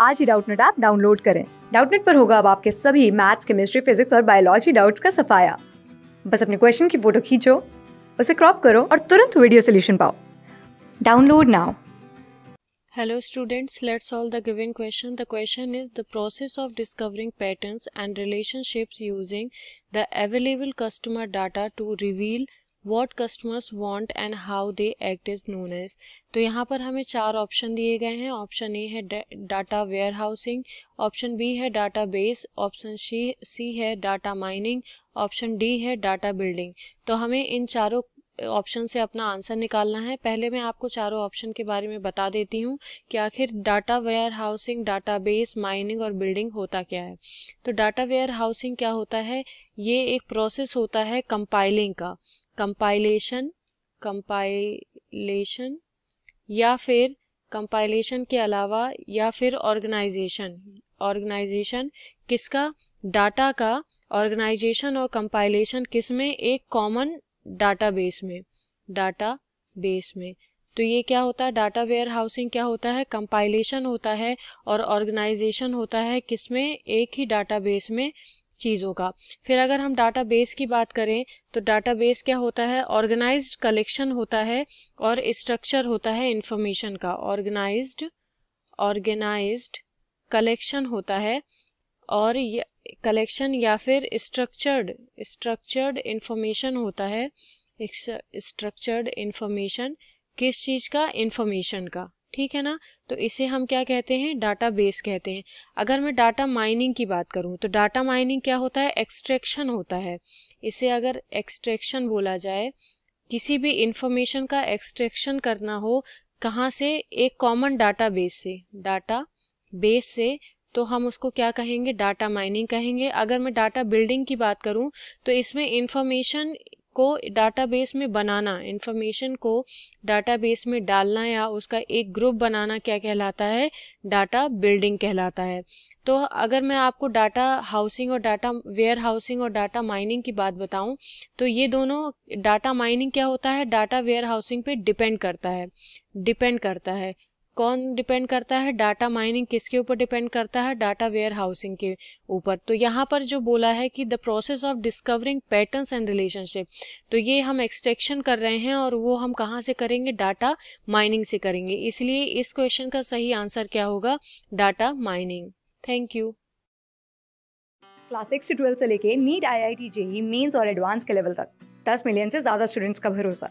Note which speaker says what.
Speaker 1: आज ही Doubtnut app download करें। डाउटनेट पर होगा अब आपके सभी मैथ्स, केमिस्ट्री, फिजिक्स और बायोलॉजी डाउट्स का सफाया। बस अपने क्वेश्चन की फ़ोटो खींचो, उसे क्रॉप करो और तुरंत वीडियो सोल्यूशन पाओ। Download now.
Speaker 2: Hello students let's solve the given question the question is the process of discovering patterns and relationships using the available customer data to reveal what customers want and how they act is known as. तो यहाँ पर हमें चार option दिए गए हैं। Option A है data warehousing option B है डाटा बेस ऑप्शन सी है डाटा माइनिंग ऑप्शन डी है डाटा बिल्डिंग तो हमें इन चारों ऑप्शन से अपना आंसर निकालना है। पहले मैं आपको चारों ऑप्शन के बारे में बता देती हूँ कि आखिर data warehousing data base mining और बिल्डिंग होता क्या है। तो डाटा वेयर हाउसिंग क्या होता है? ये एक प्रोसेस होता है कंपाइलिंग का। कंपाइलेशन कंपाइलेशन या फिर कंपाइलेशन के अलावा या फिर ऑर्गेनाइजेशन ऑर्गेनाइजेशन किसका? डाटा का ऑर्गेनाइजेशन और कंपाइलेशन किसमें एक कॉमन डाटाबेस में डाटा बेस में। तो ये क्या होता है? डाटा वेयर हाउसिंग क्या होता है? कंपाइलेशन होता है और ऑर्गेनाइजेशन होता है किसमें? एक ही डाटाबेस में चीज़ों का। फिर अगर हम डाटाबेस की बात करें तो डाटाबेस क्या होता है? ऑर्गेनाइज्ड कलेक्शन होता है और स्ट्रक्चर होता है इंफॉर्मेशन का। ऑर्गेनाइज्ड ऑर्गेनाइज्ड कलेक्शन होता है और कलेक्शन या फिर स्ट्रक्चर्ड स्ट्रक्चर्ड इंफॉर्मेशन होता है। स्ट्रक्चर्ड इंफॉर्मेशन किस चीज़ का? इंफॉर्मेशन का। ठीक है ना? तो इसे हम क्या कहते हैं? डाटा बेस कहते हैं। अगर मैं डाटा माइनिंग की बात करूँ तो डाटा माइनिंग क्या होता है? एक्सट्रैक्शन होता है। इसे अगर एक्सट्रैक्शन बोला जाए, किसी भी इंफॉर्मेशन का एक्सट्रैक्शन करना हो, कहाँ से? एक कॉमन डाटा बेस से। डाटा बेस से तो हम उसको क्या कहेंगे? डाटा माइनिंग कहेंगे। अगर मैं डाटा बिल्डिंग की बात करूँ तो इसमें इंफॉर्मेशन को डाटाबेस में बनाना इन्फॉर्मेशन को डाटाबेस में डालना या उसका एक ग्रुप बनाना क्या कहलाता है? डाटा बिल्डिंग कहलाता है। तो अगर मैं आपको डाटा हाउसिंग और डाटा वेयर हाउसिंग और डाटा माइनिंग की बात बताऊँ तो ये दोनों डाटा माइनिंग क्या होता है? डाटा वेयर हाउसिंग पे डिपेंड करता है। डिपेंड करता है। कौन डिपेंड करता है? डाटा माइनिंग किसके ऊपर डिपेंड करता है? डाटा वेयर हाउसिंग के ऊपर। तो यहाँ पर जो बोला है कि the process of discovering patterns and relationship तो ये हम एक्सट्रेक्शन कर रहे हैं और वो हम कहाँ से करेंगे? डाटा माइनिंग से करेंगे। इसलिए इस क्वेश्चन का सही आंसर क्या होगा? Data mining thank you
Speaker 1: class six से ट्वेल्थ से लेके NEET I I T JEE mains और एडवांस के लेवल तक। दस मिलियन से ज़्यादा स्टूडेंट्स का भरोसा।